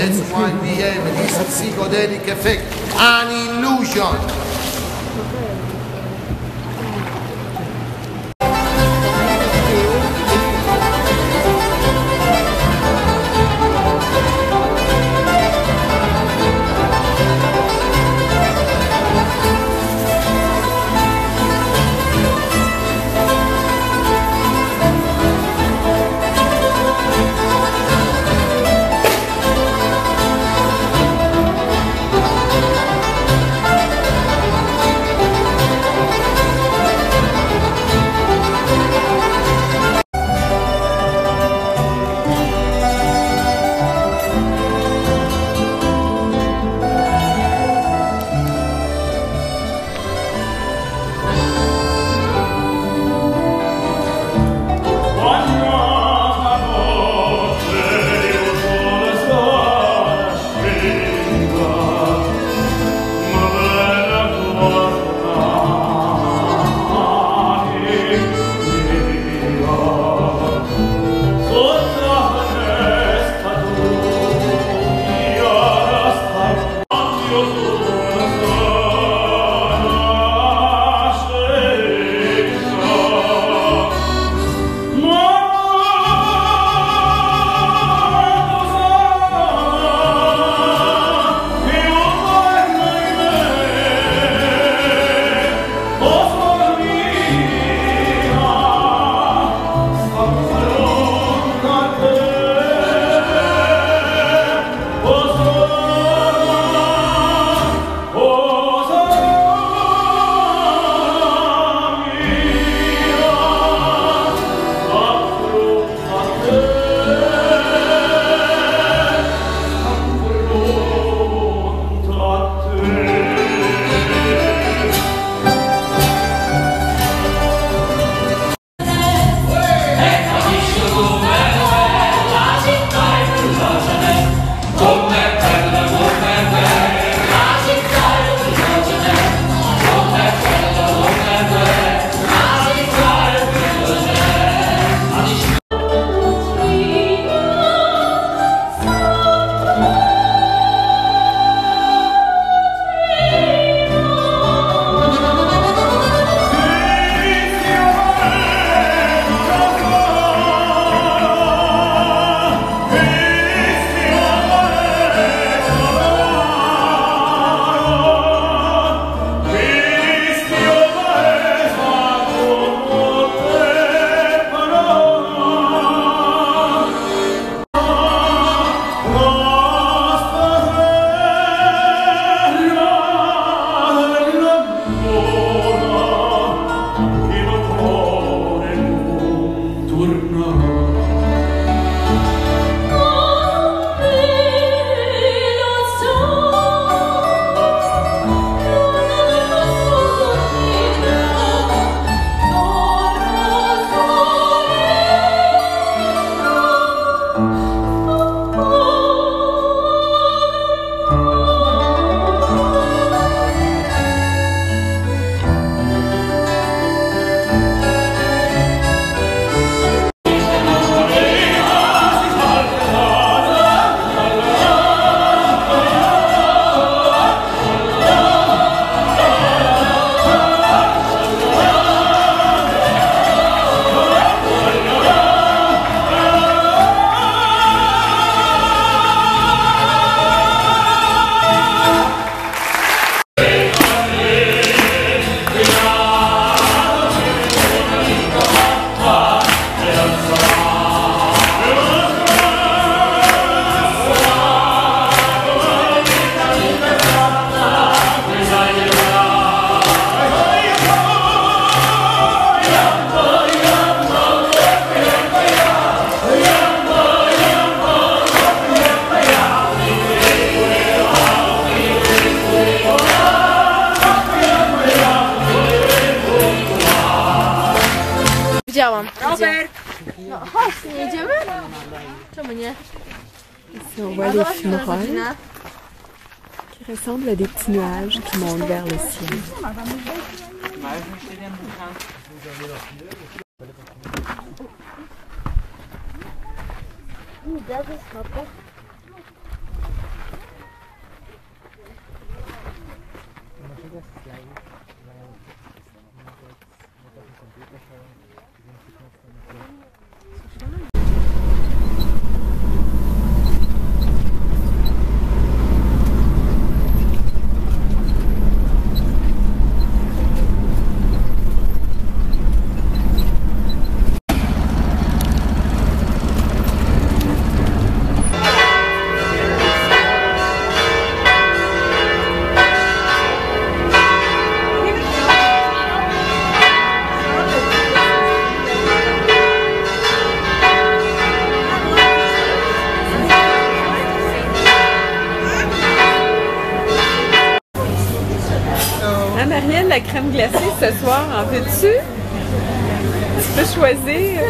that's why we have this psychedelic effect, an illusion. Widziałam. Robert! No chodź, nie idziemy? Czemu nie? On voit les fumerolles qui ressemblent à des petits nuages qui montent vers le ciel? Ce soir, en veux-tu? Tu peux choisir.